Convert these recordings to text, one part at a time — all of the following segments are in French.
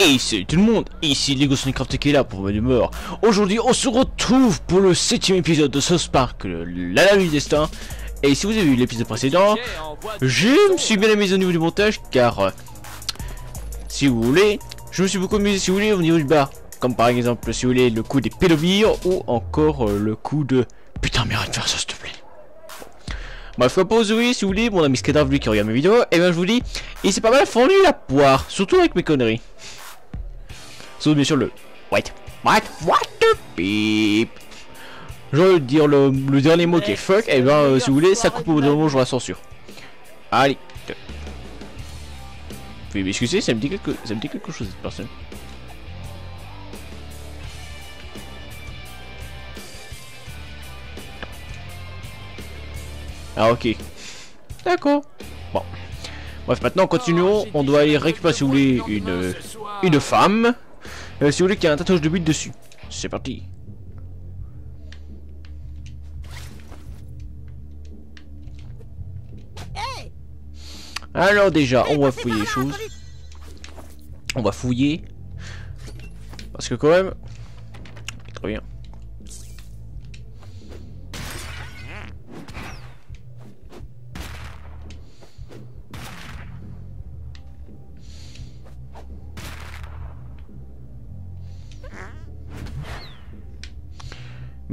Et salut tout le monde, ici Lego Minecraft qui est là pour bonne humeur. Aujourd'hui on se retrouve pour le septième épisode de South Park, la lame du destin. Et si vous avez vu l'épisode précédent, je me suis bien amusé au niveau du montage car, euh, si vous voulez, je me suis beaucoup amusé si vous voulez au niveau du bas. Comme par exemple, si vous voulez, le coup des pédobires ou encore euh, le coup de... Putain mais arrête de faire ça s'il te plaît. Bref, oui, si vous voulez, mon ami Skadar, lui qui regarde mes vidéos, et bien je vous dis, il s'est pas mal fondu la poire, surtout avec mes conneries. Sauf bien sûr le Wait, what, what the beep. Je veux dire le, dernier mot qui est fuck, et ben euh, si vous voulez, ça coupe au bout d'un moment, je la censure. Allez. Veuillez m'excuser, ça me dit quelque, ça me dit quelque chose cette personne. Ah ok. D'accord. Bon. Bref, maintenant continuons. On doit aller récupérer, si vous voulez, une, une femme. Euh, si vous voulez qu'il y ait un tatouage de but dessus. C'est parti. Alors déjà, on va fouiller les choses. On va fouiller. Parce que quand même... Très bien.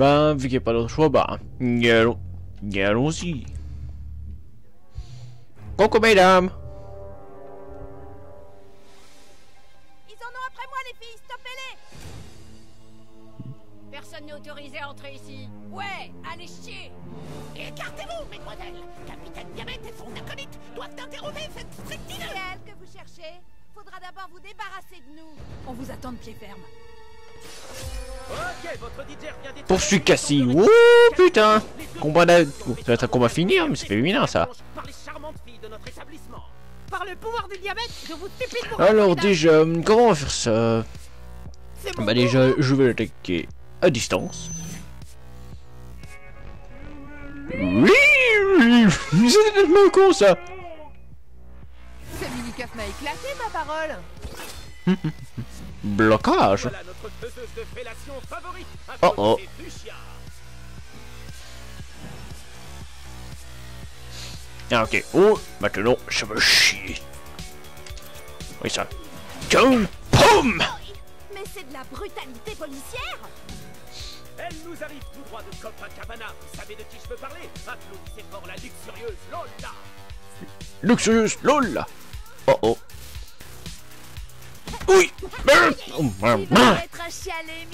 Ben, vu qu'il n'y a pas d'autre choix, bah, y allons-y. Coucou mesdames Ils en ont après moi, les filles, stoppez-les Personne n'est autorisé à entrer ici. Ouais, allez chier Écartez-vous, mesdemoiselles Capitaine Diamètre et son acolyte doivent interroger cette C'est strictine elle que vous cherchez Faudra d'abord vous débarrasser de nous. On vous attend de pied ferme. Ok, votre DJ vient d'établir Poursuis une Cassie. récit putain. Combat d'a... oh, ça va être un combat fini, hein, mais c'est féminin ça. Alors déjà, euh, comment on va faire ça Bah déjà, je vais l'attaquer à distance. Oui, oui, c'est tellement con ça. Ce mini-cuff m'a éclaté, ma parole Blocage. Voilà notre faiseuse de fellation favorite Oh, oh. Ah ok, oh, maintenant, ça va chier. Oui ça. Tiens, poum! Mais c'est de la brutalité policière. Elle nous arrive tout droit de Copacabana. Vous savez de qui je veux parler? Applaudissez fort la luxurieuse Lola. Luxueuse, lol Oh oh.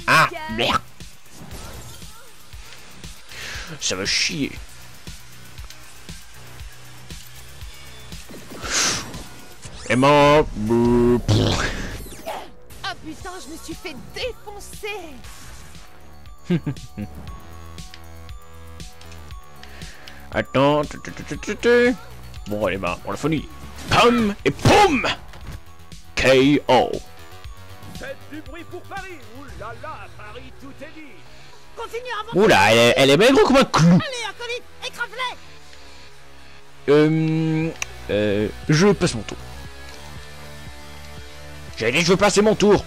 Ah, merde Ça va chier. Et mort. Ah putain, je me suis fait défoncer Attends. Bon, allez, bah, on l'a fini. Pam et poum K.O. Faites du bruit pour Paris Ouh là là, Paris, tout est dit Continue avant Oula, elle est, elle est maigre comme un clou. Allez, acolyte, écrase-les Euh, euh, je passe mon tour. J'ai dit je veux passer mon tour.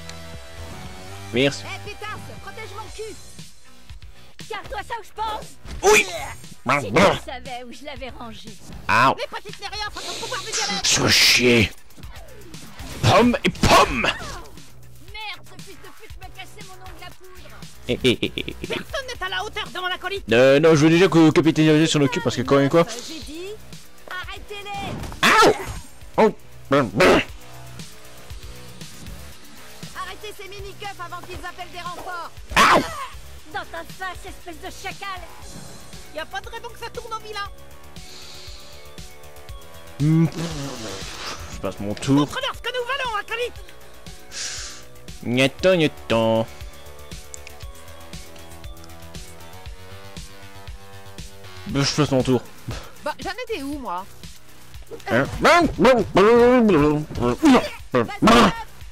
Merci. Hé, pétasse, protège mon cul Garde-toi ça où je pense Oui. Si tu savais où je l'avais rangé. Les petites n'est rien au pouvoir Ça va chier. Pomme et pomme. Merde, ce fils de pute m'a cassé mon ongle à poudre Eh, eh, eh. Personne n'est à la hauteur de mon acolyte Euh, non, je veux déjà que le capitaine Dirigé s'en occupe parce que quand même quoi. Euh, J'ai dit, arrêtez-les. Oh. Arrêtez ces mini-cuffs avant qu'ils appellent des renforts Ow. Dans ta face, espèce de chacal Y a pas de raison que ça tourne au vilain Hmm. Je passe mon tour. Ce que nous valons. Bah, Je passe mon tour. Bah, j'en étais où, moi Hein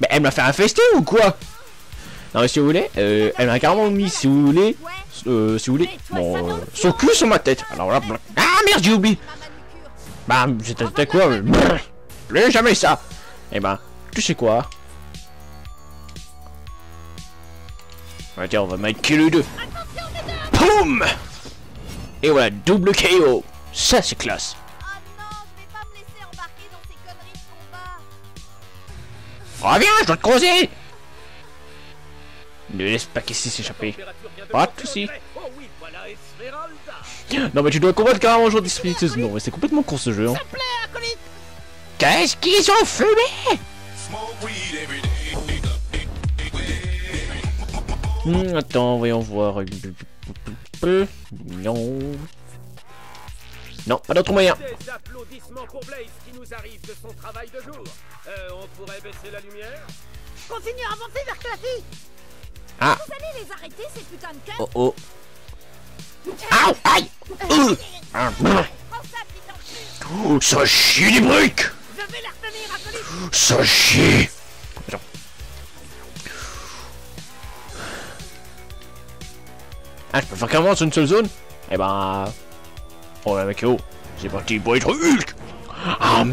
Mais elle m'a fait un festin ou quoi? Non mais si vous voulez, euh, elle m'a carrément mis, si vous voulez, euh, si vous voulez, euh, son cul sur ma tête. Alors là, blablabla. ah merde, j'ai oublié. j'étais c'était quoi mais Je jamais ça. Eh ben, tu sais quoi? Ouais, tiens, on va mettre les deux. Poum Et voilà, double KO. Ça, c'est classe. Oh non, je. Reviens, dois te creuser Ne laisse pas Cassie s'échapper. Pas de on soucis. Non mais tu dois combattre carrément jour d'esprit. Non mais c'est complètement con ce jeu. Hein. Qu'est-ce qu'ils ont fumé? Hmm, Attends, voyons voir. Non. Non, pas d'autre moyen. Des applaudissements pour Blaze qui nous arrive de son travail de jour. Euh, on pourrait baisser la lumière Continue à avancer vers Claffy. Ah. Vous allez les arrêter, ces putains de cœurs Oh oh. Aïe Aïe Euh. Ça chie les briques Je vais les retenir, acolyte. Ça chie Attends. Ah, je peux faire carrément sur une seule zone? Eh ben... Oh la mec, oh C'est parti pour être Hulk Ah,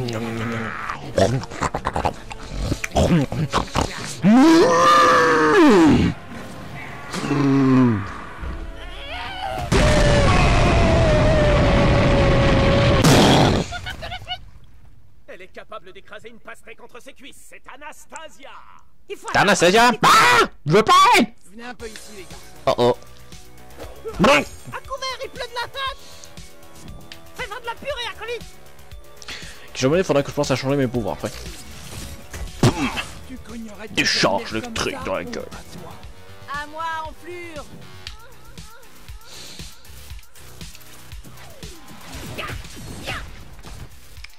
capable d'écraser une pastèque entre ses cuisses. C'est Anastasia. Il faut T'as Anastasia Ah Je veux pas Venez un peu ici, les gars. Oh oh Non À couvert, il pleut de la tête. Fais-en de la purée, acolyte. Jamais il faudra que je pense à changer mes pouvoirs après. De Décharge le truc dans la gueule. À moi, enflure.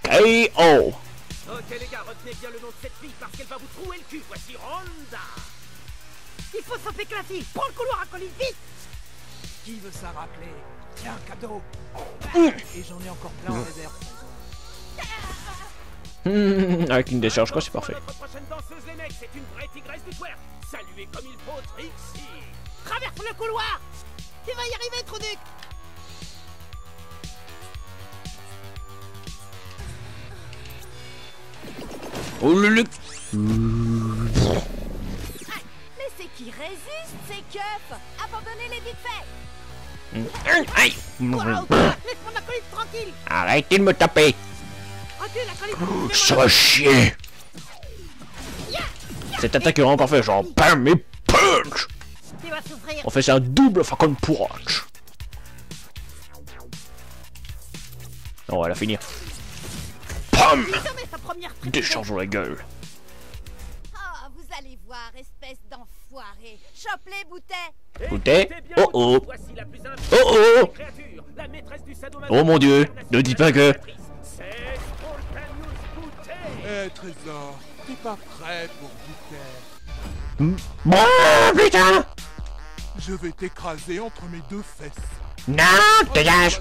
K.O. Ok les gars, retenez bien le nom de cette fille parce qu'elle va vous trouer le cul. Voici Ronda. Il faut stopper Claffy. Prends le couloir, acolyte, vite. Qui veut ça rappeler? Tiens, cadeau. Et j'en ai encore plein en réserve. Avec une décharge quoi, c'est parfait. Notre prochaine danseuse, les mecs, c'est une vraie tigresse du twerk. Saluez comme il faut Trixie. Traverse le couloir. Tu vas y arriver, Truduc. Oh le le... Mais c'est qui résiste, ces keufs? Abandonnez-les vite fait. Aïe. Aïe Laisse mon acolyte tranquille. Arrêtez de me taper Ça va chier. Cette attaque est vraiment parfaite, genre BAM et PUNCH. On fait ça un double Falcon Punch On va la finir. PAM Déchargeons la gueule. Ah, vous allez voir, espèce d'enfoiré. Chope-les, bouteilles. Boutet Écoutez bien, Oh oh. Voici la plus Oh oh créature, la maîtresse du sadomaso Oh mon dieu, ne dis pas que... Eh Trésor, t'es pas prêt pour goûter. Bon putain. Je vais t'écraser entre mes deux fesses. Non Dégage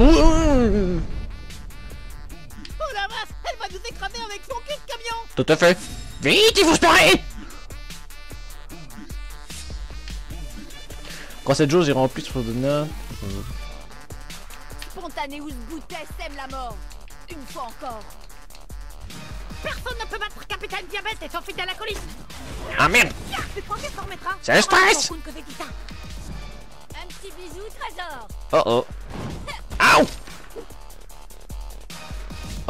Oh la vache Elle va nous écraser avec son cul de camion. Tout à fait. Vite, il faut se parer Quand cette jauge est remplie sur le nain... Spontaneous Boutet sème la mort Une fois encore. Personne ne peut battre Capitaine Diabète et son fidèle acolyte Ah merde. C'est le stress Un petit bisou, trésor. Oh oh. Ow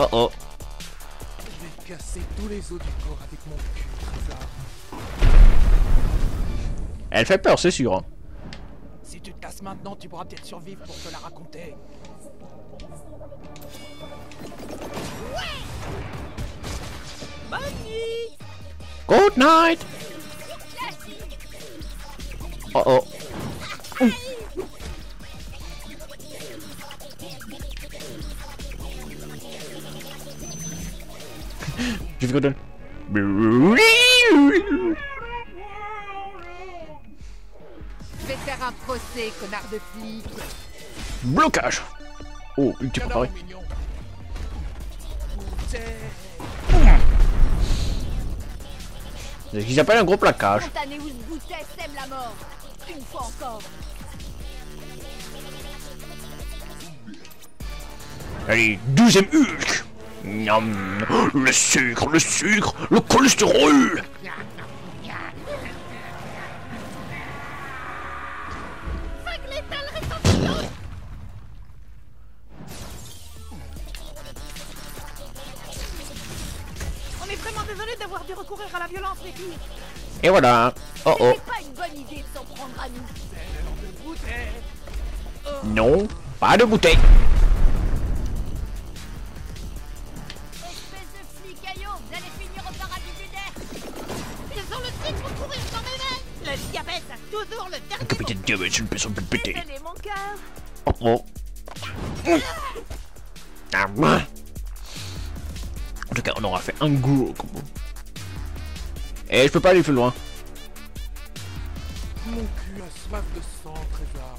Oh oh. Je vais te casser tous les os du corps avec mon cul, Trésor. Elle fait peur, c'est sûr. hein. Si tu te casses maintenant, tu pourras peut-être survivre pour te la raconter. Bonne nuit Good night Oh oh. Ouh. Qu'on donne. Je vais te faire un procès, connard de flic. Blocage Oh, ultime préparé. qu'ils appellent un gros mort Une fois encore Allez, deuxième Hulk Miam. Le sucre, le sucre, le cholestérol On est vraiment désolé d'avoir dû recourir à la violence, les filles. Et voilà. Oh oh. C'est pas une bonne idée de s'en prendre à nous. Non, pas de bouteille. Capitaine Diabète, c'est une personne plus pétée. Désolé, mon cœur. Oh oh. Ah, ouais. En tout cas, on aura fait un gros combo. Et je peux pas aller plus loin. Mon cul a soif de sang, Trésor.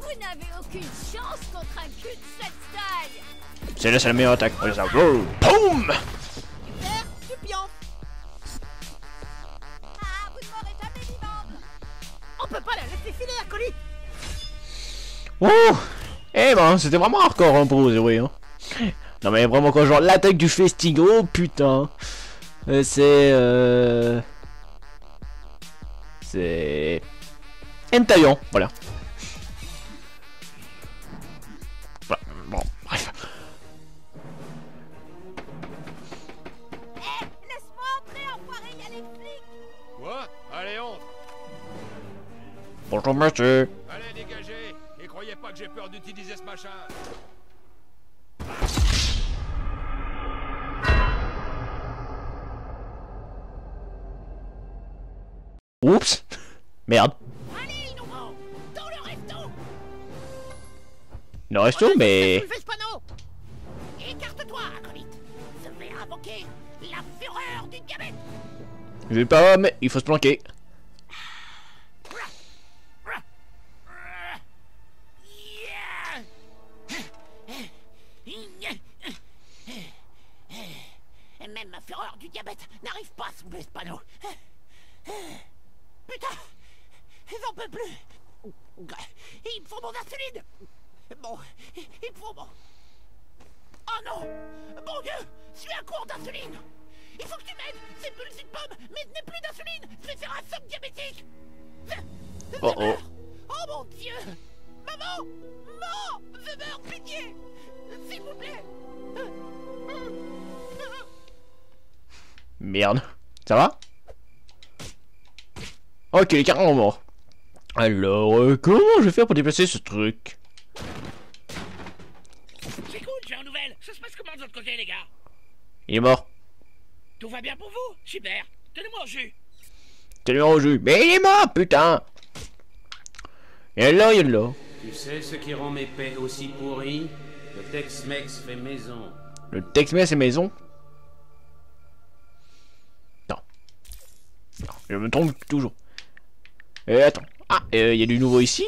Vous n'avez aucune chance contre un cul de cette taille. C'est là, c'est la meilleure attaque. Regarde ça. Boum colis. Oh Eh ben, c'était vraiment hardcore hein, pour vous, oui. Hein. Non mais vraiment quoi, genre l'attaque du festing, oh putain. Euh, c'est... Euh... C'est... Entaillant, voilà. Voilà, Bonjour monsieur. Allez, dégagez Et croyez pas que j'ai peur d'utiliser ce machin Oups Merde. Allez, il nous. Dans le resto. Le resto, mais... Soulevez ce panneau. Écarte-toi, acolyte. Je vais invoquer la fureur du diabète. Je vais pas, mais il faut se planquer. Diabète n'arrive pas à soulever ce panneau. Putain J'en peux plus. Il me faut mon insuline. Bon, il me faut mon... Oh non Mon Dieu Je suis à court d'insuline. Il faut que tu m'aides C'est bulles une pomme, mais je n'ai plus d'insuline Je vais faire un somme diabétique. Je- je Oh. oh. Oh mon Dieu Maman Maman Je meurs, pitié S'il vous plaît Merde. Ça va? Ok, il est carrément mort. Alors, euh, comment je vais faire pour déplacer ce truc? C'est cool, j'ai une nouvelle. Ça se passe comment de l'autre côté, les gars? Il est mort. Tout va bien pour vous Super. Tenez-moi au jus. Le au jus. Mais il est mort, putain Il est là, il est là. Tu sais ce qui rend mes paix aussi pourries Le Tex-Mex fait maison. Le texte met à je me trompe toujours. Et attends. Ah, il y a du nouveau ici.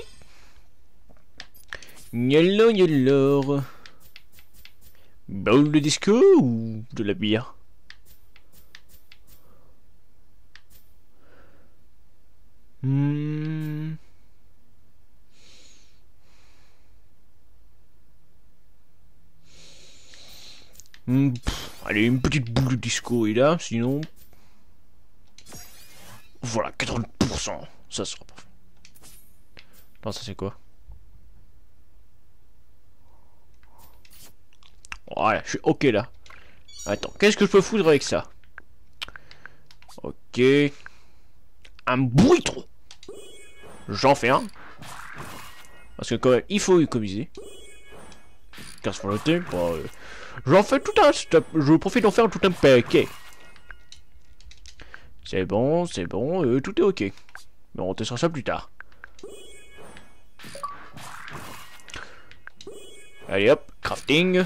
Yallo, yallo. Bowl de disco ou de la bière? Hmm. Hmm, allez, une petite boule de disco est là, sinon... Voilà, 80%. Ça sera parfait. Non, ça c'est quoi? Voilà, je suis ok là. Attends, qu'est-ce que je peux foutre avec ça? Ok. Un bruitron J'en fais un. Parce que quand même, il faut économiser. Casse pour le euh, J'en fais tout un... Je profite d'en faire tout un paquet. C'est bon, c'est bon, euh, tout est ok. Mais on testera ça plus tard. Allez hop, crafting.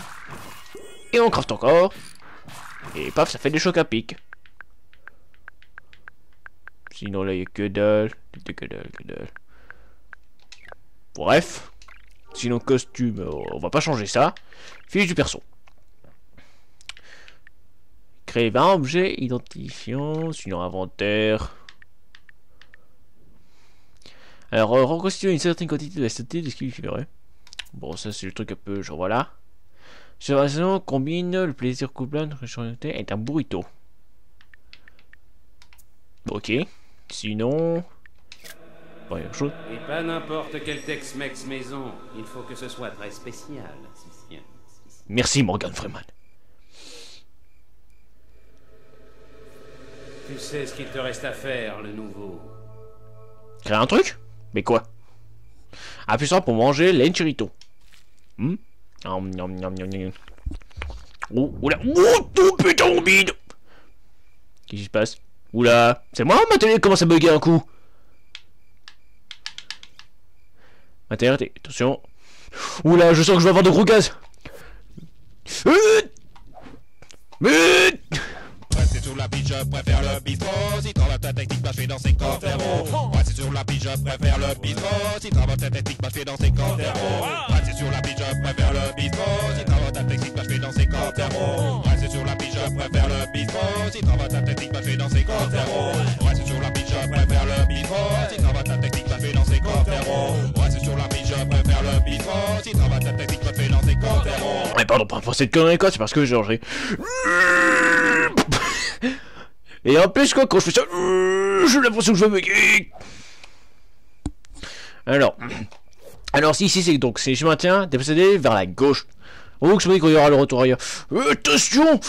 Et on craft encore. Et paf, ça fait des chocs à pic. Sinon là, il y a que dalle. Que dalle, que dalle. Bref. Sinon, costume, euh, on va pas changer ça. Fiche du perso. Créer 20 objets identifiants. Sinon, inventaire. Alors, euh, reconstituer une certaine quantité de ST de ce qui ferait. Bon, ça c'est le truc un peu, genre voilà. Cette version combine le plaisir chanter est un burrito. Ok. Sinon... Pas chose. Et pas n'importe quel Tex-Mex maison. Il faut que ce soit très spécial. Merci Morgan Freeman. Tu sais ce qu'il te reste à faire, le nouveau. Créer un truc Mais quoi? Appuie sur pour manger l'enchirito. Hmm? Nom. Oh, oula. Oh, tout putain bide Qu'est-ce qui se passe? Oula. C'est moi ma télé commence à bugger un coup? Ma télé, attention. Oula, je sens que je vais avoir de gros gaz. Euh c'est sur la piste, je préfère le bistrot. Si t'en ta technique, bah, je fais dans ses. Ouais, c'est sur la piste, je préfère le bistrot. Si t'en ta technique, bah, je fais dans ses conférences. Ouais, c'est sur la piste, je préfère le bistrot. Si t'en ta technique, bah, je fais dans ses conférences. Ouais, c'est sur la piste, je préfère le bistrot. Si t'en ta technique, bah, je fais dans ses conférences. Ouais, c'est sur la piste, je préfère le bistrot. Si t'en ta technique, bah, je fais dans ses conférences. Ouais, c'est sur la piste, je préfère le bistrot. Si t'en ta technique, bah, je fais dans ses conférences. Mais pardon, pas cette connerie quoi, c'est parce que genre j'ai... Et en plus quoi, quand je fais ça, j'ai l'impression que je vais me. Alors, alors si ici c'est donc c'est je maintiens dépossédé vers la gauche. Oh que je me dis qu'il y aura le retour ailleurs. Euh, Attention.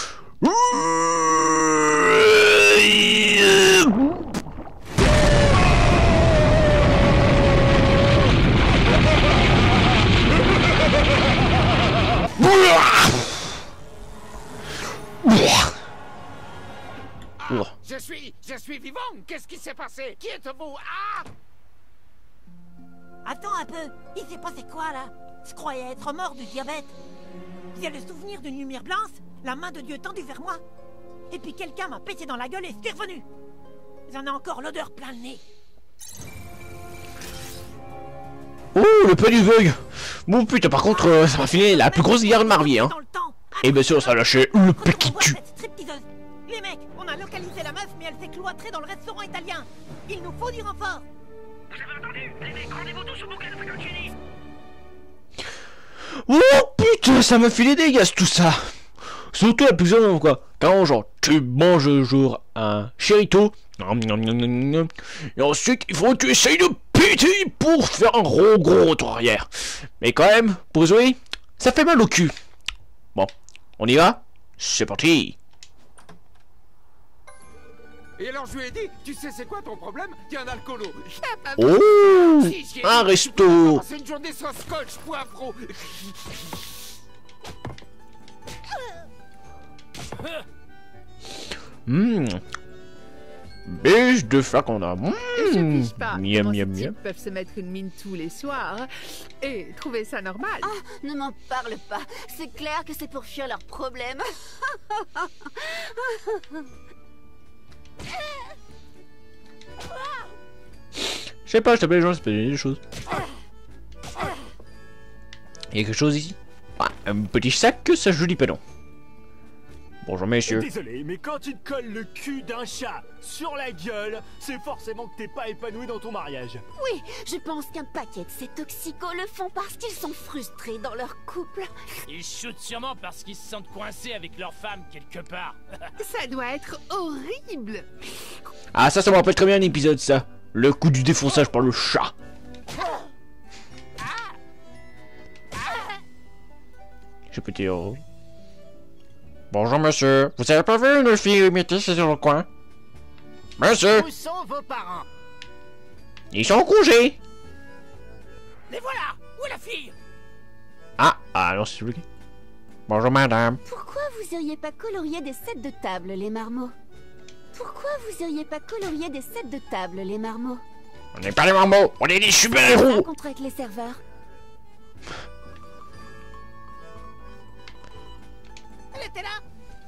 Je suis... je suis vivant Qu'est-ce qui s'est passé? Qui êtes-vous? Ah Attends un peu, il s'est passé quoi là? Je croyais être mort du diabète. J'ai le souvenir d'une lumière blanche, la main de Dieu tendue vers moi. Et puis quelqu'un m'a pété dans la gueule et c'est revenu. J'en ai encore l'odeur plein le nez. Oh le peu du bug Bon putain par contre euh, ça va finir la plus grosse guerre de hein Dans le temps. Et bien sûr ça a lâché le peu qui Retrouvons tue dans le restaurant italien. Il nous faut du renfort. Oh putain, ça me fait les dégâts tout ça. Surtout la plus jeune quoi. Quand genre tu manges genre un chérito. Et ensuite il faut que tu essayes de péter pour faire un gros gros retour arrière. Mais quand même, pour Zoé, ça fait mal au cul. Bon, on y va? C'est parti. Et alors je lui ai dit, tu sais c'est quoi ton problème? T'es un alcoolo. Oh Si, Un resto C'est une journée sans scotch, poivreau Hum. Biche de Je Mmh. pas Miam, comment miam, ces miam. types peuvent se mettre une mine tous les soirs et trouver ça normal? Ne m'en parle pas. C'est clair que c'est pour fuir leurs problèmes. Je sais pas, je t'appelle les gens, c'est pas des choses. Il y a quelque chose ici? Ah, Un petit sac, ça je dis pas non. Bonjour messieurs. Désolé, mais quand tu te colles le cul d'un chat sur la gueule, c'est forcément que t'es pas épanoui dans ton mariage. Oui, je pense qu'un paquet de ces toxicos le font parce qu'ils sont frustrés dans leur couple. Ils shootent sûrement parce qu'ils se sentent coincés avec leur femme quelque part. Ça doit être horrible. Ah ça, ça me rappelle très bien un épisode ça. Le coup du défonçage par le chat. Je peux dire... Bonjour monsieur, vous avez pas vu une fille métisse sur le coin Monsieur, Où sont vos parents? Ils sont congé Les voilà! Où est la fille? Ah, ah non c'est bloqué. Bonjour madame. Pourquoi vous iriez pas colorier des sets de table, les marmots? Pourquoi vous iriez pas colorier des sets de table, les marmots? On n'est pas les marmots, on est des super-héros! Avec les serveurs. Elle était là?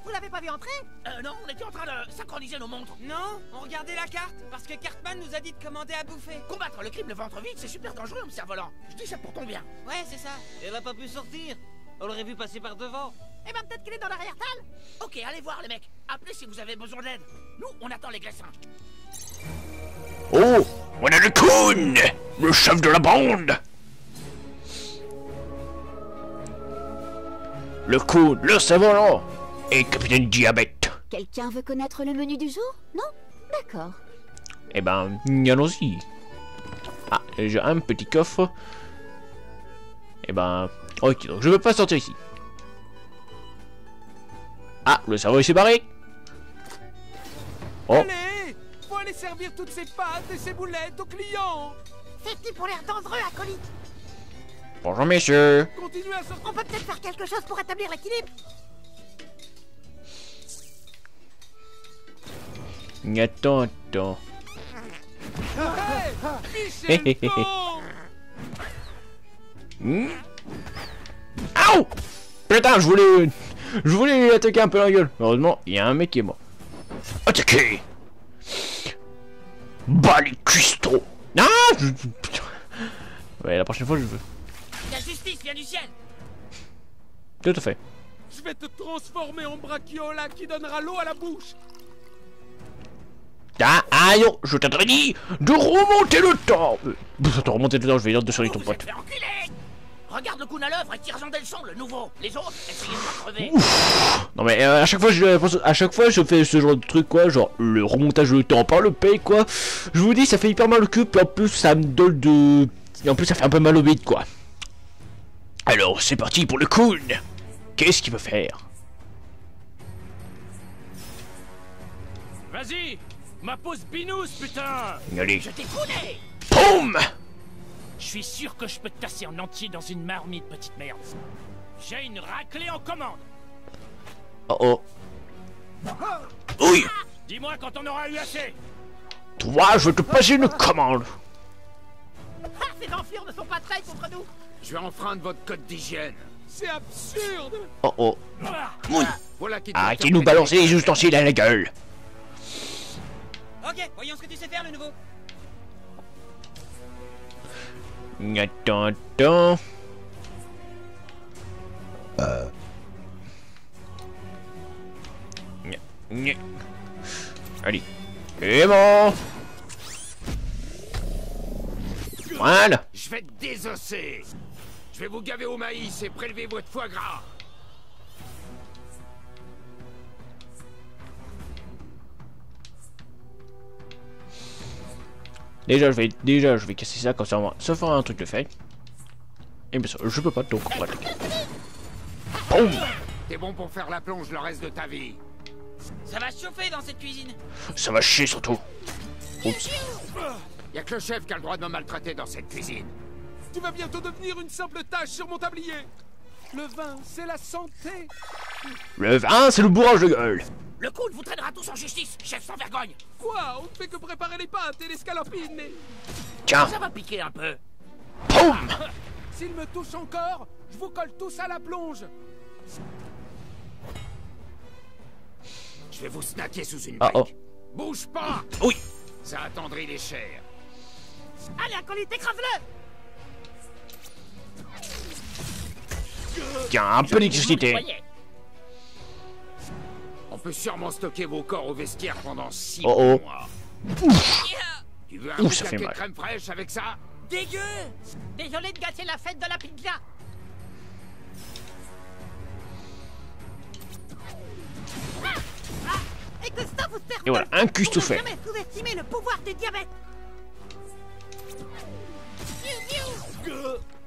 Vous l'avez pas vu entrer? Euh, non, on était en train de synchroniser nos montres. Non, on regardait la carte parce que Cartman nous a dit de commander à bouffer. Combattre le crime le ventre vide, c'est super dangereux, homme cerf-volant. Je dis ça pour ton bien. Ouais, c'est ça. Elle a pas pu sortir. On l'aurait vu passer par devant. Eh ben peut-être qu'elle est dans l'arrière-salle Ok, allez voir les mecs. Appelez si vous avez besoin d'aide. Nous, on attend les glaçons. Oh, on a le Coon, le chef de la bande. Le Coon, le savant et Capitaine Diabète. Quelqu'un veut connaître le menu du jour Non? D'accord. Eh ben, allons-y. Ah, j'ai un petit coffre. Eh ben, ok, donc je veux pas sortir ici. Ah, le cerveau s'est barré. Oh, Allez Faut aller servir toutes ces pâtes et ces boulettes aux clients Ces types ont l'air dangereux, acolyte? Bonjour messieurs. Continuez à sortir On peut peut-être faire quelque chose pour rétablir l'équilibre. Attends, attends. Michel Hé, hé, hé, hé. Con Hmm Putain, je voulais... Je voulais lui attaquer un peu la gueule. Heureusement, il y a un mec qui est mort. Attaquer Bah les cuistots Ah je- putain. Ouais, la prochaine fois, je veux. Justice vient du ciel Tout à fait. Je vais te transformer en brachiola qui donnera l'eau à la bouche Ah, aïe, oh, je t'avais dit de remonter le temps euh, Attends, remonter le temps, je vais dire de sur ton Vous pote. Regarde le coup à l'œuvre et tire-en des leçons, le nouveau Les autres, essayez de crever Non mais euh, à chaque fois je à chaque fois je fais ce genre de truc quoi, genre le remontage de temps par le paye quoi. Je vous dis ça fait hyper mal au cul, puis en plus ça me donne de. Et en plus ça fait un peu mal au bide quoi. Alors c'est parti pour le Coon Qu'est-ce qu'il veut faire? Vas-y Ma pause binous, putain. Allez. Je t'ai foulé. POUM! Je suis sûr que je peux te tasser en entier dans une marmite, petite merde. J'ai une raclée en commande. Oh oh. Oui. Dis-moi quand on aura eu assez. Toi je vais te passer une commande Ah, ces enflures ne sont pas traits contre nous. Je vais enfreindre votre code d'hygiène. C'est absurde Oh oh. Oui Voilà qui Ah qui nous balancer les ustensiles à la gueule Ok, voyons ce que tu sais faire, le nouveau. Attends, attends. Gna. Allez. C'est bon. Voilà. Je vais te désosser. Je vais vous gaver au maïs et prélever votre foie gras. Déjà, je vais, déjà, je vais casser ça comme ça. moi. Ça fera un truc de fait. Et bien sûr, je peux pas donc on va attaquer. Boum T'es bon pour faire la plonge le reste de ta vie. Ça va chauffer dans cette cuisine. Ça va chier surtout. Oups. Y a que le chef qui a le droit de me maltraiter dans cette cuisine. Tu vas bientôt devenir une simple tâche sur mon tablier Le vin, c'est la santé Le vin, c'est le bourrage de gueule. Le coup vous traînera tous en justice, chef sans vergogne Quoi On ne fait que préparer les pâtes et les scalopines et... Tiens. Ça va piquer un peu Boum S'il me touche encore, je vous colle tous à la plonge Je vais vous snacker sous une Ah brique. oh. Bouge pas Oui. Ça attendrit les chairs. Allez, acolyte, écrase-le. Tiens, un peu d'électricité. On peut sûrement stocker vos corps au vestiaire pendant six Oh oh. mois. Tu veux un Ouh, ça fait de mal. crème fraîche avec ça? Dégueu Désolé de gâcher la fête de la pizza. Ah, ah, et que ça vous serve Et voilà, un ne fait. jamais sous-estimer le pouvoir du diabète.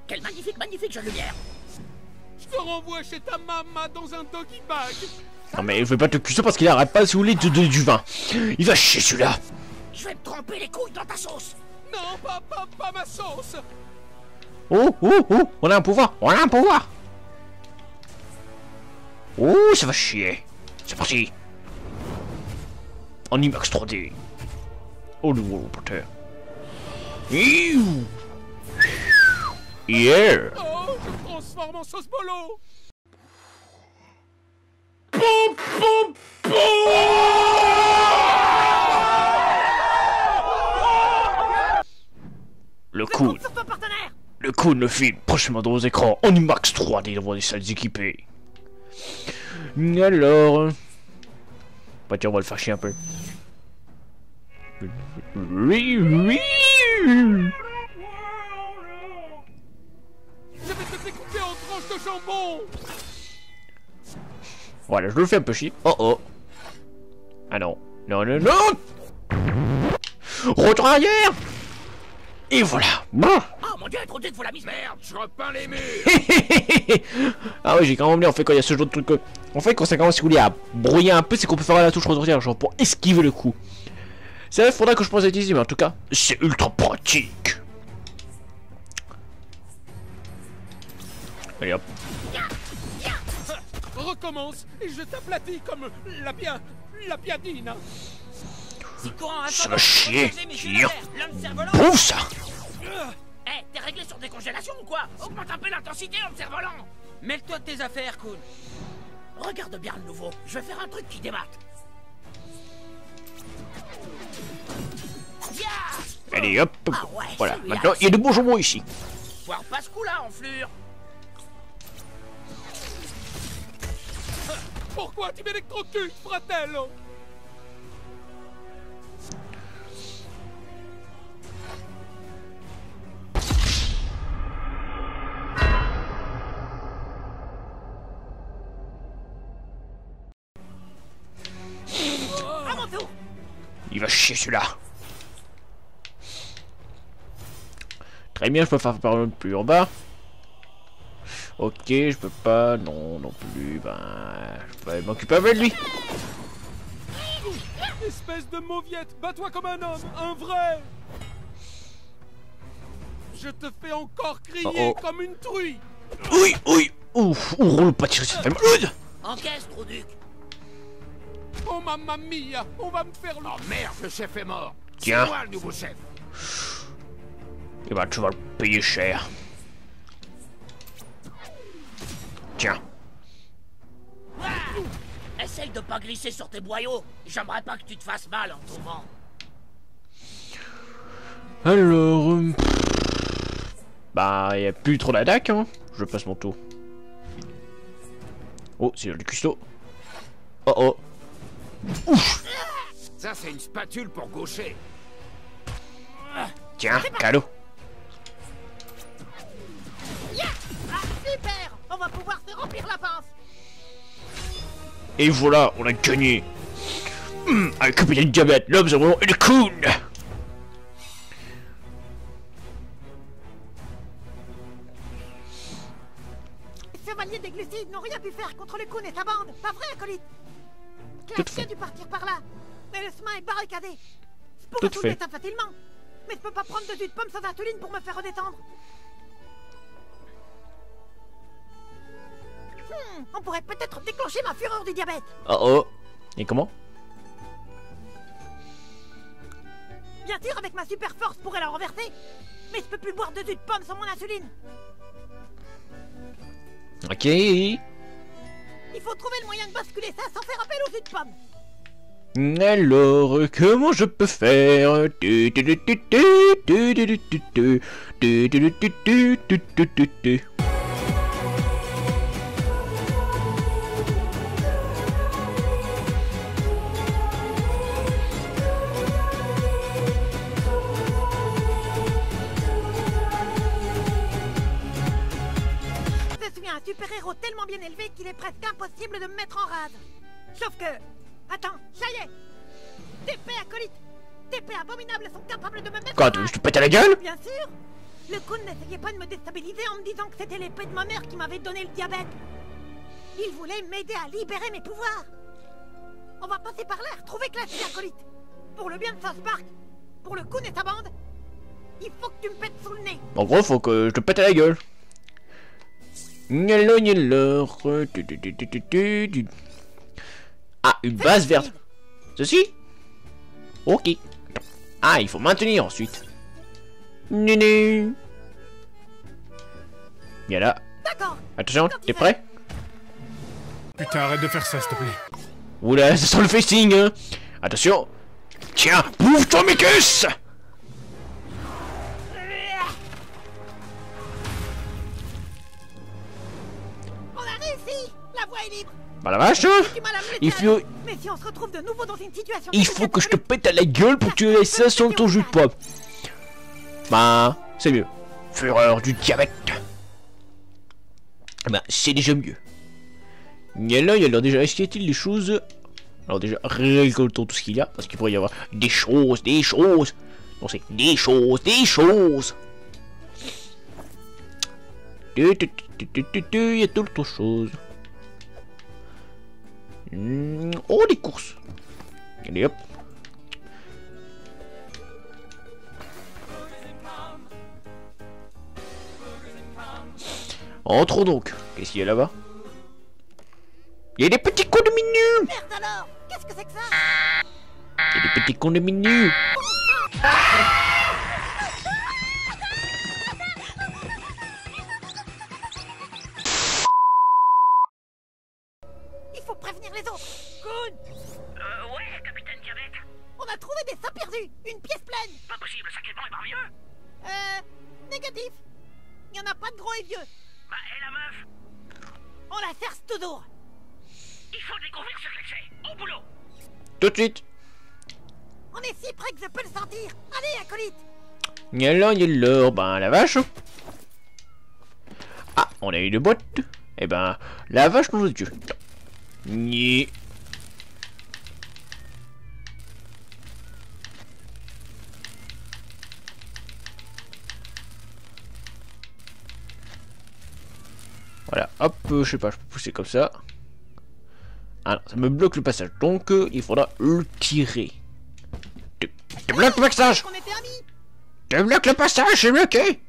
Quelle magnifique, magnifique jeune lumière Je te renvoie chez ta maman dans un doggy bag Non mais je vais pas te cuisiner parce qu'il arrête pas si vous voulez de donner du vin. Il va chier celui-là. Je vais me tremper les couilles dans ta sauce Non, pas, pas, pas ma sauce Oh, oh, oh, on a un pouvoir, on a un pouvoir. Oh, ça va chier. C'est parti. En IMAX 3D. Oh, le. Iouh. Yeah. Oh, je me transforme en sauce bolo Le coup. Sur ton partenaire? Le coup le film prochainement dans vos écrans en IMAX 3D dans des salles équipées. Alors... Bah tiens, on va le faire chier un peu. Oui, oui. Je vais te découper en tranches de jambon Voilà, je le fais un peu chier. Oh oh. Ah non. Non, non, non Retour arrière Et voilà. Bon. Oh mon dieu, trop de la mise Merde, je repeins les murs ah oui, j'ai quand même oublié, en fait, quand il y a ce genre de truc... En fait, quand ça commence, si vous voulez, à brouiller un peu, c'est qu'on peut faire la touche retour genre pour esquiver le coup. C'est vrai, faudra que je pense à utiliser, mais en tout cas, c'est ultra pratique. Allez hop. Recommence et je t'aplatis comme la bien... la piadine Si courant Ça va chier. Tire. Pouf ça Eh, t'es réglé sur des congélations ou quoi? Augmente un peu l'intensité, homme cerf-volant Mêle-toi de tes affaires, Kuhn. Regarde bien le nouveau, je vais faire un truc qui débatte Allez hop. Ah ouais, Voilà, maintenant, il y a de bons jambons ici. Voir pas ce coup-là, enflure Pourquoi tu m'électrocutes, fratello Il va chier celui-là. Très bien, je peux faire par plus en bas. Ok, je peux pas, non, non plus, ben... Je peux m'occuper avec lui. Espèce de mauviette, bats-toi comme un homme, un vrai Je te fais encore crier Oh, oh. comme une truie Oui, oui, ouf, on roule pas tirer cette femme. Ouh Encaisse, Trouduc Oh mamma mia, on va me faire le... Oh merde, le chef est mort Tiens. C'est moi le nouveau chef Et bah tu vas le payer cher. Tiens. Ah Essaye de pas glisser sur tes boyaux J'aimerais pas que tu te fasses mal en tombant Alors... euh, Bah, y a plus trop d'attaque, hein. Je passe mon tour. Oh, c'est du cuistot. Oh oh. Ça, c'est une spatule pour gaucher. Tiens, cadeau. Ya Ah, super. On va pouvoir se remplir la pince. Et voilà, on a gagné. Hum, un capitaine de diabète, l'homme vraiment et le cool. Les chevaliers des glucides n'ont rien pu faire contre le Kun et sa bande, pas vrai, acolyte? Clash fait. a dû partir par là, mais le chemin est barricadé. Je Tout pourrais tout fait. détendre facilement, mais je peux pas prendre de jus de pomme sans insuline pour me faire redétendre. Hmm, on pourrait peut-être déclencher ma fureur du diabète. Oh oh. Et comment? Bien sûr, avec ma super force, je pourrais la renverser. Mais je peux plus boire de jus de pomme sans mon insuline. Ok. Il faut trouver le moyen de basculer ça sans faire appel au jus de. Alors, comment je peux faire de me mettre en rade. Sauf que... Attends, ça y est TP acolyte TP abominable sont capables de me mettre Quoi, en rade je te pète à la gueule? Bien sûr Le Kun n'essayait pas de me déstabiliser en me disant que c'était l'épée de ma mère qui m'avait donné le diabète. Il voulait m'aider à libérer mes pouvoirs. On va passer par là et retrouver Classy, acolyte. Pour le bien de South Park, pour le Kun et sa bande, il faut que tu me pètes sous le nez. En gros, faut que je te pète à la gueule. Ah, une base verte. Ceci Ok. Ah, il faut maintenir ensuite. Bien là. D'accord. Attention, t'es prêt Putain, arrête de faire ça, s'il te plaît. Oula, ça sent le festing, hein Attention Tiens, bouffe-toi mes cuisses Bah la vache, hein Il faut. Mais si on se retrouve de nouveau dans une situation... il faut que je te pète à la gueule pour que tu laisses ça sans ton jus de pomme. Bah, c'est mieux. Fureur du diabète. Bah, c'est déjà mieux. Et là, il y a alors déjà, est-ce qu'il y a-t-il des choses? Alors déjà, récoltons tout ce qu'il y a, parce qu'il pourrait y avoir des choses, des choses. Non, c'est des choses, des choses. Il y a d'autres choses. Hmm, Oh, des courses. Allez hop. Entrons donc. Qu'est-ce qu'il y a là-bas? Il y a des petits condominiums Merde alors Qu'est-ce que c'est que ça? Il y a des petits condominiums Il les autres Good. Euh, ouais, capitaine Diabète On a trouvé des seins perdus Une pièce pleine. Pas possible, ça est mieux Euh, négatif. Il y en a pas de gros et vieux. Bah, et la meuf? On la cherche toujours Il faut découvrir ce que c'est Au boulot. Tout de suite. On est si près que je peux le sentir. Allez, acolyte. Yallah, yallah, ben la vache. Ah, on a une boîte Eh ben, la vache nous Dieu Ni. Voilà, hop, euh, je sais pas, je peux pousser comme ça. Ah non, ça me bloque le passage, donc euh, il faudra le tirer. Tu, tu bloques le passage Tu bloques le passage, c'est bloqué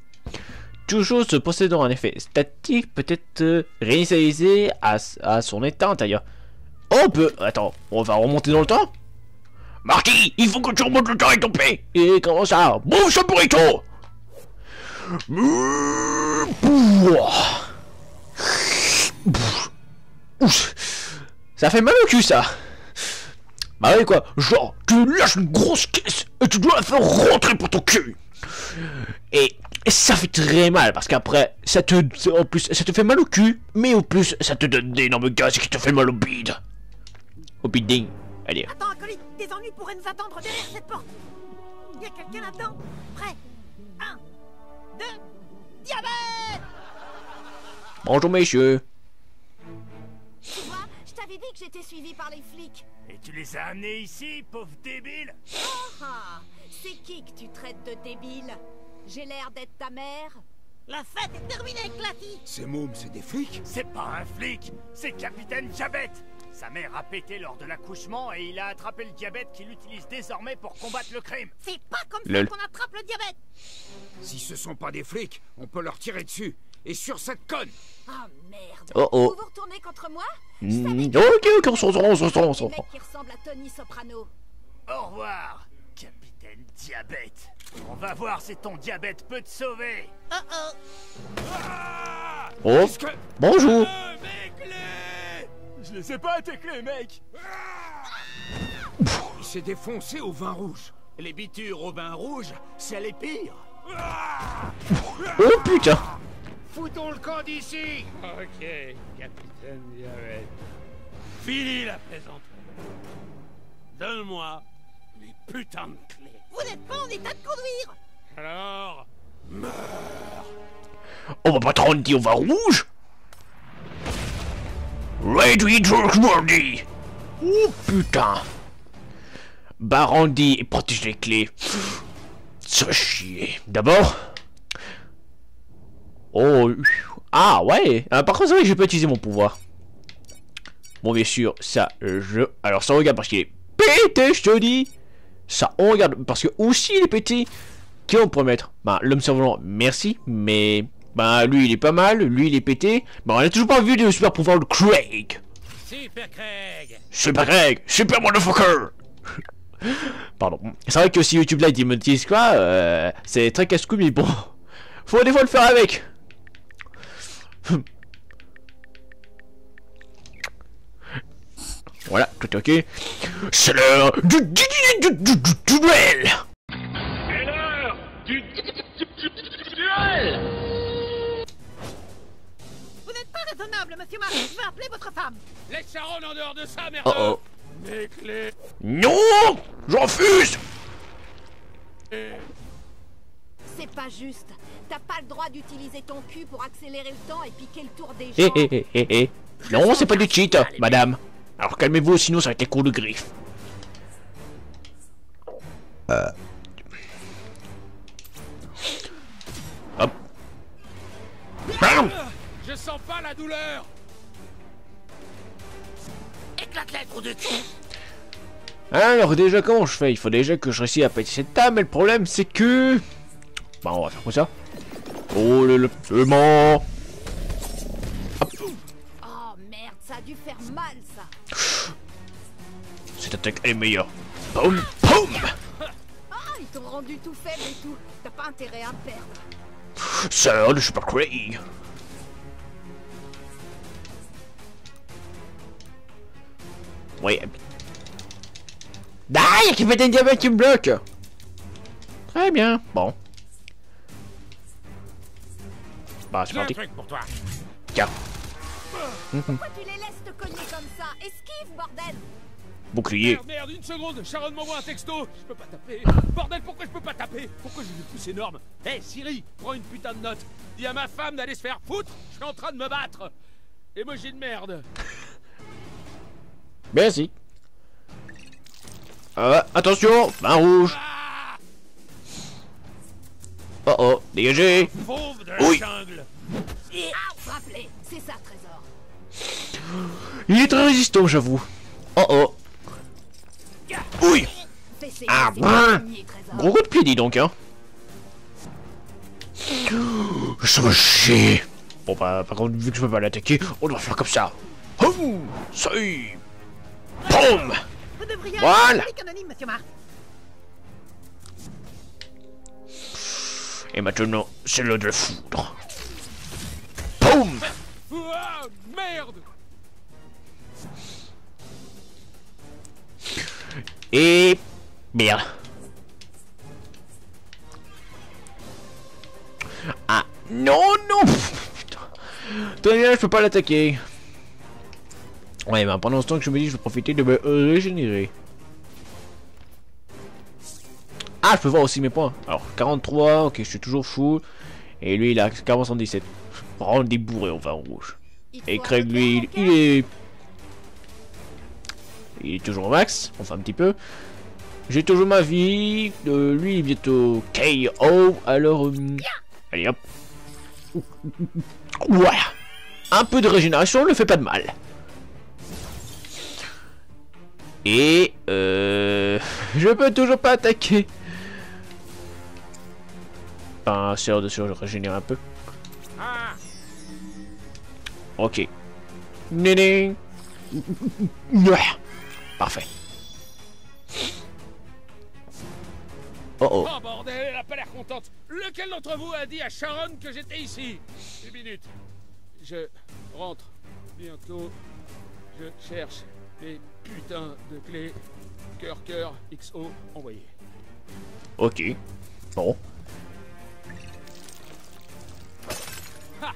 Toute chose possédant un effet. Statique peut être euh, réinitialisé à, à son état antérieur. On peut... Attends, on va remonter dans le temps. Marty, il faut que tu remontes le temps avec ton Et comment ça? Bouffe ce burrito. Ça fait mal au cul ça. Bah oui quoi, genre tu lâches une grosse caisse et tu dois la faire rentrer pour ton cul. Et ça fait très mal parce qu'après ça te en plus ça te fait mal au cul mais au plus ça te donne d'énormes gaz qui te fait mal au bide. Au biding Allez. Attends, acolyte Des ennuis pourraient nous attendre derrière cette porte. Il y a quelqu'un là-dedans. Prêt. Un, deux, diabète Bonjour messieurs. Tu vois, je t'avais dit que j'étais suivi par les flics. Et tu les as amenés ici, pauvre débile Ah, c'est qui que tu traites de débile? J'ai l'air d'être ta mère. La fête est terminée, Claty. Ces mômes, c'est des flics. C'est pas un flic, c'est Capitaine Diabète Sa mère a pété lors de l'accouchement et il a attrapé le diabète qu'il utilise désormais pour combattre le crime. C'est pas comme ça qu'on attrape le diabète. Si ce sont pas des flics, on peut leur tirer dessus. Et sur cette conne. Ah merde. Oh oh. Vous vous retournez contre moi? Mm, Ok ok on s'en sort on s'en sort on s'en qui ressemble à Tony Soprano. Au revoir, Capitaine Diabète. On va voir si ton diabète peut te sauver. Oh oh Oh Bonjour Je les ai pas tes clés, mec Il s'est défoncé au vin rouge. Les bitures au vin rouge, c'est les pires. Oh putain Foutons le camp d'ici Ok, capitaine Diabète. Fini la plaisanterie. Donne-moi les putains de clés. Vous n'êtes pas en état de conduire. Alors, On va pas te rendre au vin rouge. To Randy Oh putain. Bah Randy, protège les clés. Ça chier. D'abord... Oh... Ah ouais. Ah, Par contre c'est vrai que je peux utiliser mon pouvoir. Bon bien sûr, ça je... Alors ça regarde parce qu'il est pété je te dis Ça on regarde parce que aussi il est pété qui on pourrait mettre Bah, l'homme cerf-volant, merci, mais... Bah, lui, il est pas mal, lui, il est pété. Bah, on a toujours pas vu de super pouvoir de Craig. Super Craig Super Craig, super motherfucker Pardon. C'est vrai que si YouTube là, il démonétise quoi, euh, c'est très casse-couille, mais bon... Faut des fois le faire avec. Voilà, tout est ok. C'est l'heure du, du, du, du, du, du duel C'est l'heure du Vous n'êtes pas raisonnable, monsieur Mark Je vais appeler votre femme Laisse Sharon en dehors de ça, merde Oh oh. Mes clés Non Je refuse C'est pas juste. T'as pas le droit d'utiliser ton cul pour accélérer le temps et piquer le tour des Hé gens. hé hé hé hé. Non, c'est pas du cheat, madame. Alors calmez-vous, sinon ça va être coups de griffe. Euh. Hop. Bam Je sens pas la douleur Éclate-les, trou de cul Alors déjà comment je fais? Il faut déjà que je réussisse à péter cette table, mais le problème c'est que... Bah on va faire comme ça. Oh le le Oh merde, ça a dû faire mal ça. Cette attaque est meilleure. Boum Boum Ah, ils t'ont rendu tout faible et tout. T'as pas intérêt à perdre. Sœur de Super Cray Oui. Ah, y'a Capitaine Diamant qui me bloque Très bien, bon. Bah, c'est un parti. truc pour toi. Tiens. Pourquoi tu les laisses cogner comme ça Esquive, bordel Bouclier. Merde, merde, une seconde Sharon m'envoie un texto Je peux pas taper Bordel, pourquoi je peux pas taper? Pourquoi j'ai le pouce énorme? Hé, Siri, prends une putain de note Dis à ma femme d'aller se faire foutre Je suis en train de me battre Emoji de merde Merci. Euh, attention, main rouge. Oh oh, dégagez. Fauve de la Oui. jungle Ah, rappelez, c'est ça, trésor. Il est très résistant, j'avoue. Oh oh. Oui. Ah. Gros coup de pied, dis donc, hein. Ça me chie. Bon, bah, par contre, vu que je peux pas l'attaquer, on doit faire comme ça. Hum, ça. Boum. Voilà. Et maintenant, c'est l'heure de foudre. Boum. Ouah, Merde Et... Merde. Ah, non, non Putain. Je peux pas l'attaquer. Ouais, bah pendant ce temps que je me dis, je vais profiter de me régénérer. Ah, je peux voir aussi mes points. Alors, 43, ok, je suis toujours fou. Et lui, il a 417. Vraiment débourré au vin rouge. Et Craig, lui, il est... Il est toujours au max, enfin un petit peu. J'ai toujours ma vie. Euh, lui, bientôt KO. Alors, euh, allez hop. Voilà. Un peu de régénération ne fait pas de mal. Et euh, je peux toujours pas attaquer. Enfin, c'est de sûr, je régénère un peu. Ok. Néné. Parfait. Oh oh. Oh bordel, elle a pas l'air contente Lequel d'entre vous a dit à Sharon que j'étais ici? Une minute. Je rentre bientôt. Je cherche les putains de clés. Cœur, cœur, XO, envoyé. Ok. Bon. Ha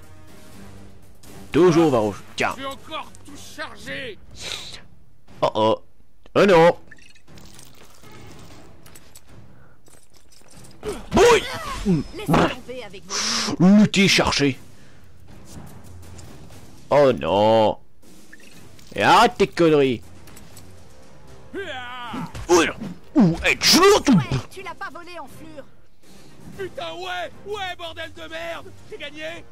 Toujours va rouge. Tiens. Je suis encore tout chargé Oh oh. Oh non. Bouille Lutter cherché. Oh non. Et arrête tes conneries. Ouh, ouh, headshot Ouais, tu l'as pas volé en flure. Putain, ouais Ouais, bordel de merde J'ai gagné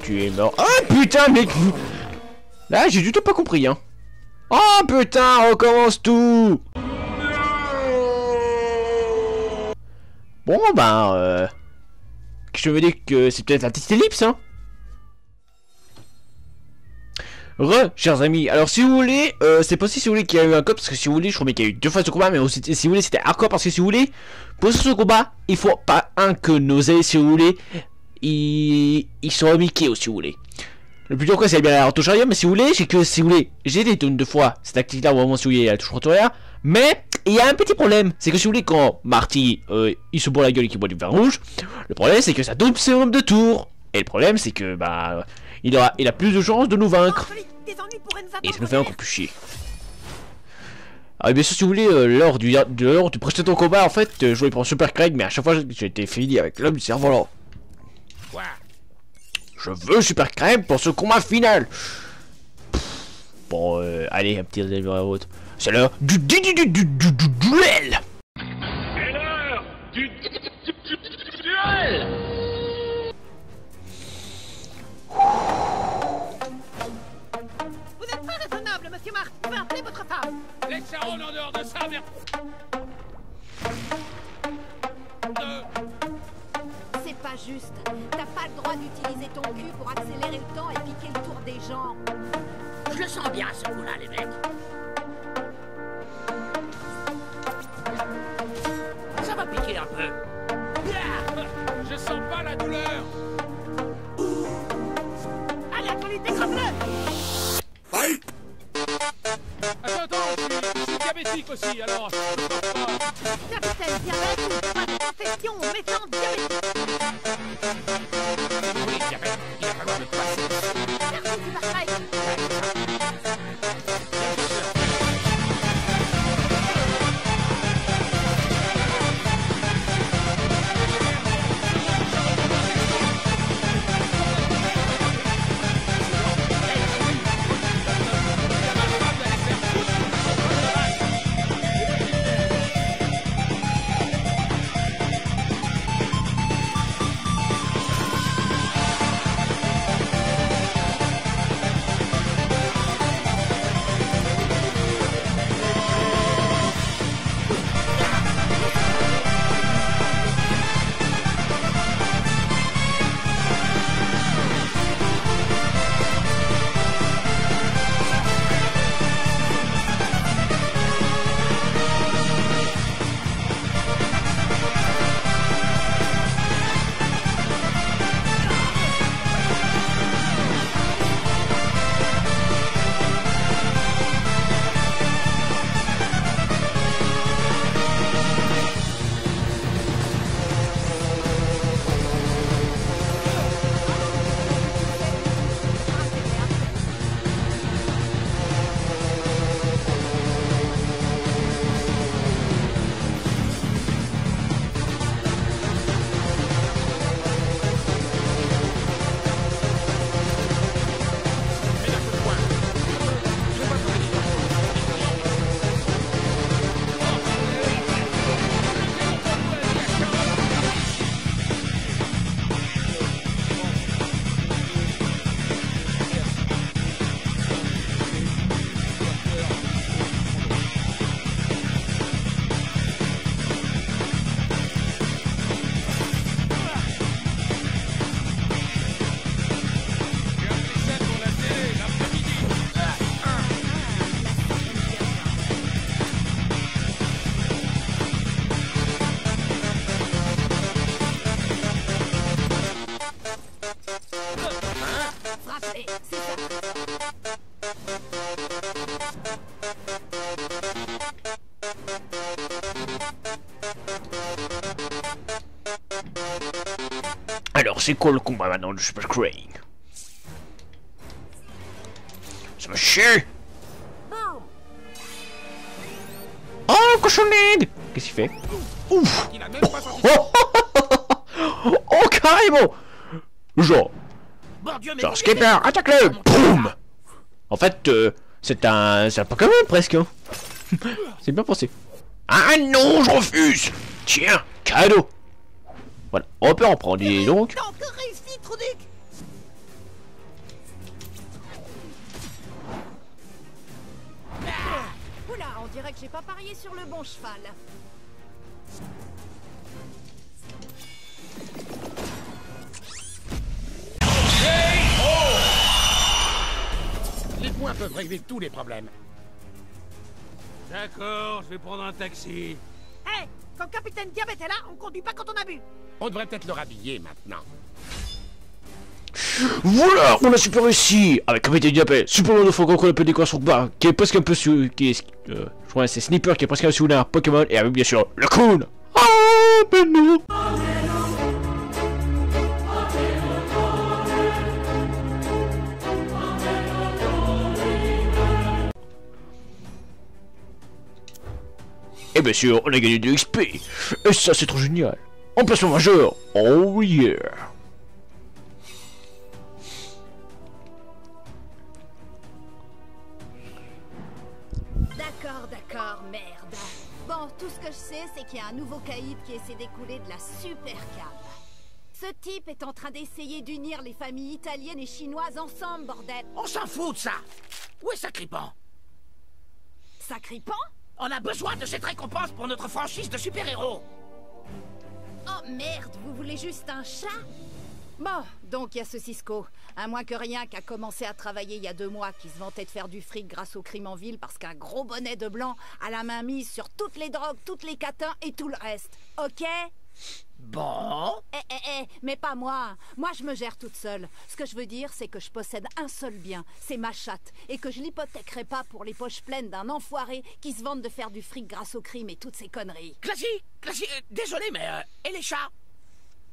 Tu es mort. Ah putain, mec Là, j'ai du tout pas compris, hein. Oh putain, recommence tout Bon, ben, euh... Je me dis que c'est peut-être un petit ellipse, hein. Re, chers amis, alors si vous voulez, euh, c'est possible si vous voulez qu'il y a eu un code, parce que si vous voulez, je crois qu'il y a eu deux phases de combat, mais aussi, si vous voulez, c'était hardcore, parce que si vous voulez, pour ce combat, il faut pas un que nausée, si vous voulez, ils, ils sont Mickey, si vous voulez. Le plus dur quoi c'est bien la touche arrière mais si vous voulez j'ai que si vous voulez j'ai des tonnes de fois cette activité là vraiment si vous voulez il y a la touche arrière mais il y a un petit problème c'est que si vous voulez quand Marty euh, il se boit la gueule et qu'il boit du vin rouge le problème c'est que ça double ses nombres de tours et le problème c'est que bah il aura il a plus de chances de nous vaincre attendre. Et ça nous fait encore plus chier. Ah, bien sûr, si vous voulez, euh, lors, du, de, lors du précédent combat, en fait, euh, je voulais prendre Super Craig, mais à chaque fois, j'ai été fini avec l'homme du cerf-volant. Je veux Super Craig pour ce combat final. Pff, Bon, euh, allez, un petit réservoir à autre. C'est l'heure du, du, du, du, du, du, du duel C'est l'heure du duel Vous êtes pas raisonnable, monsieur Mark. Vous pouvez appeler votre femme. Laisse Sharon en dehors de ça, merde C'est pas juste. T'as pas le droit d'utiliser ton cul pour accélérer le temps et piquer le tour des gens. Je le sens bien, ce coup-là, les mecs. Ça va piquer un peu. Je sens pas la douleur Allez, Acolyte, décroche-le Attends, attends, je suis, diabétique aussi, alors... Capitaine Diabète confession diabétique Oui, diabète, il va falloir le passer. Merci, Le combat maintenant de Super Craig Ça me chie. Oh, cochonnade Qu'est-ce qu'il fait? Ouf. Oh, oh, carrément. Genre, genre Skipper, attaque-le. Boum. En fait, euh, c'est un... c'est un Pokémon presque, hein. C'est bien pensé. Ah non, je refuse. Tiens, cadeau Voilà, on peut en prendre, dis donc. T'as encore réussi, Trudic Oula, on dirait que j'ai pas parié sur le bon cheval. Les points peuvent régler tous les problèmes. D'accord, je vais prendre un taxi. Quand Capitaine Diabète est là, on conduit pas quand on a bu. On devrait peut-être le rhabiller maintenant. Voilà, on a super réussi avec Capitaine Diabète, Superman de Fogo qu'on appelle des sur bas, qui est presque un peu sous... qui est... Euh, je crois que c'est Sniper qui est presque un sous un Pokémon, et avec bien sûr le Coon Ah, ben non bien sûr, on a gagné de l'XP. Et ça, c'est trop génial. Emplacement majeur. Oh yeah. D'accord, d'accord, merde. Bon, tout ce que je sais, c'est qu'il y a un nouveau caïd qui essaie d'écouler de la super cave. Ce type est en train d'essayer d'unir les familles italiennes et chinoises ensemble, bordel. On s'en fout de ça Où est Sacripant? Sacripant? On a besoin de cette récompense pour notre franchise de super-héros Oh merde, vous voulez juste un chat? Bon, donc il y a ce Cisco. À moins que rien qui a commencé à travailler il y a deux mois, qui se vantait de faire du fric grâce au crime en ville parce qu'un gros bonnet de blanc a la main mise sur toutes les drogues, toutes les catins et tout le reste. Ok? Bon Eh eh eh, mais pas moi. Moi je me gère toute seule. Ce que je veux dire, c'est que je possède un seul bien, c'est ma chatte, et que je l'hypothèquerai pas pour les poches pleines d'un enfoiré qui se vante de faire du fric grâce au crime et toutes ces conneries. Classique Classique euh, Désolé, mais... euh, et les chats?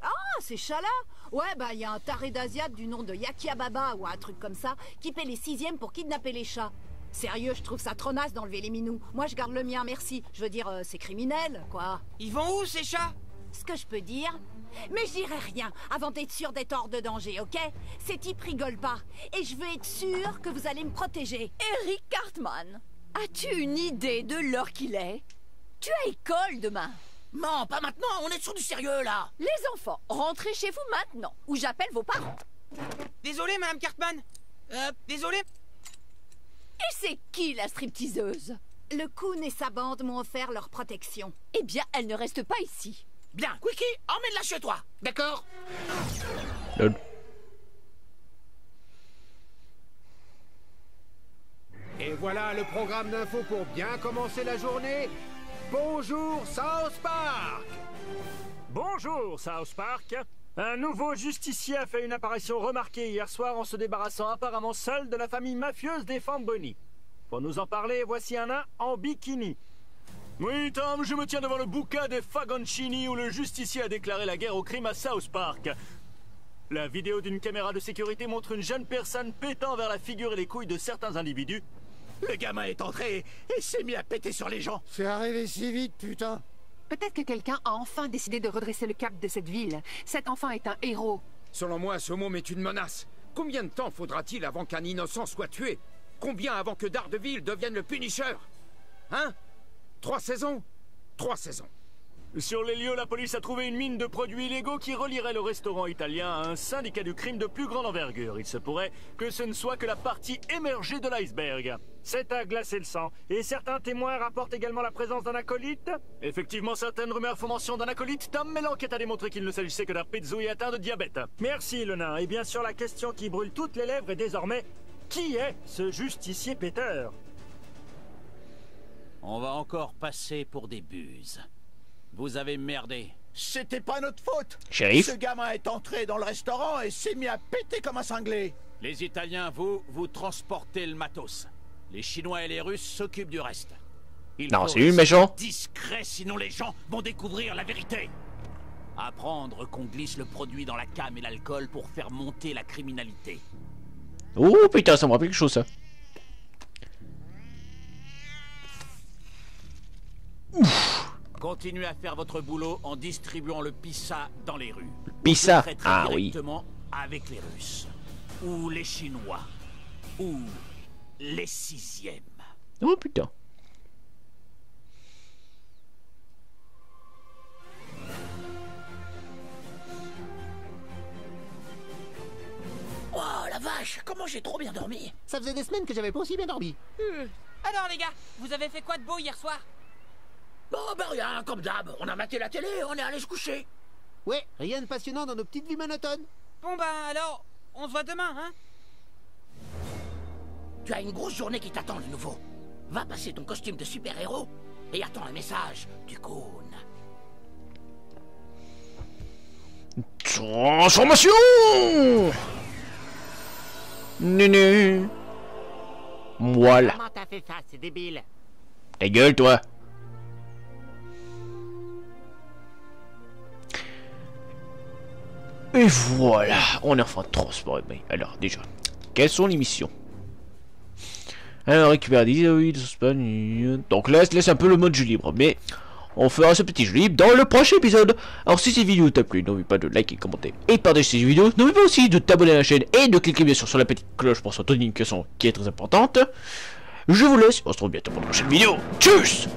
Ah, ces chats-là? Ouais, bah, il y a un taré d'Asiate du nom de Yakia Baba ou un truc comme ça qui paie les sixièmes pour kidnapper les chats. Sérieux, je trouve ça trop naze d'enlever les minous. Moi, je garde le mien, merci. Je veux dire, euh, c'est criminel, quoi. Ils vont où, ces chats? Ce que je peux dire mais j'irai rien avant d'être sûr d'être hors de danger, ok? Ces types rigolent pas. Et je veux être sûr que vous allez me protéger. Eric Cartman, as-tu une idée de l'heure qu'il est? Tu as école demain. Non, pas maintenant, on est sur du sérieux, là Les enfants, rentrez chez vous maintenant, ou j'appelle vos parents. Désolé, Madame Cartman. Euh, désolé. Et c'est qui la stripteaseuse? Le Kun et sa bande m'ont offert leur protection. Eh bien, elle ne reste pas ici. Bien, Quickie, emmène-la chez toi, d'accord Lol. Et voilà le programme d'info pour bien commencer la journée. Bonjour South Park Bonjour South Park Un nouveau justicier a fait une apparition remarquée hier soir en se débarrassant apparemment seul de la famille mafieuse des Famboni. Pour nous en parler, voici un nain en bikini. Oui, Tom, je me tiens devant le bouquin des Fagoncini où le justicier a déclaré la guerre au crime à South Park. La vidéo d'une caméra de sécurité montre une jeune personne pétant vers la figure et les couilles de certains individus. Le gamin est entré et s'est mis à péter sur les gens. C'est arrivé si vite, putain. Peut-être que quelqu'un a enfin décidé de redresser le cap de cette ville. Cet enfant est un héros. Selon moi, ce môme est une menace. Combien de temps faudra-t-il avant qu'un innocent soit tué? Combien avant que Daredevil devienne le Punisher Hein? Trois saisons Trois saisons. Sur les lieux, la police a trouvé une mine de produits illégaux qui relierait le restaurant italien à un syndicat du crime de plus grande envergure. Il se pourrait que ce ne soit que la partie émergée de l'iceberg. C'est à glacer le sang. Et certains témoins rapportent également la présence d'un acolyte. Effectivement, certaines rumeurs font mention d'un acolyte, Tom, mais l'enquête a démontré qu'il ne s'agissait que d'un pizzoui atteint de diabète. Merci, le nain. Et bien sûr, la question qui brûle toutes les lèvres est désormais qui est ce justicier péteur? On va encore passer pour des buses. Vous avez merdé. C'était pas notre faute Shérif Ce gamin est entré dans le restaurant et s'est mis à péter comme un cinglé Les Italiens, vous, vous transportez le matos. Les Chinois et les Russes s'occupent du reste. Il Non, c'est lui le méchant. Discret, sinon les gens vont découvrir la vérité. Apprendre qu'on glisse le produit dans la cam et l'alcool pour faire monter la criminalité. Oh putain, ça me rappelle quelque chose ça. Continuez à faire votre boulot en distribuant le pissa dans les rues. Pissa Ah oui. directement avec les Russes. Ou les Chinois. Ou les sixièmes. Oh putain. Oh la vache, comment j'ai trop bien dormi Ça faisait des semaines que j'avais pas aussi bien dormi. Euh, Alors, les gars, vous avez fait quoi de beau hier soir? Oh bah rien, comme d'hab, on a maté la télé, on est allé se coucher Ouais, rien de passionnant dans nos petites vies monotones. Bon ben alors, on se voit demain, hein Tu as une grosse journée qui t'attend, le nouveau. Va passer ton costume de super-héros et attends un message du Coon. Transformation Néné. Voilà. Comment t'as fait ça C'est débile? Ta gueule, toi. Et voilà, on est enfin transformé. Alors, déjà, quelles sont les missions? Alors, récupérer des suspense. Donc là, c'est un peu le mode jeu libre. Mais on fera ce petit jeu libre dans le prochain épisode. Alors si cette vidéo t'a plu, n'oublie pas de liker, commenter et partager cette vidéo. N'oublie pas aussi de t'abonner à la chaîne et de cliquer bien sûr sur la petite cloche pour son notification qui est très importante. Je vous laisse, on se retrouve bientôt pour une prochaine vidéo. Tchuss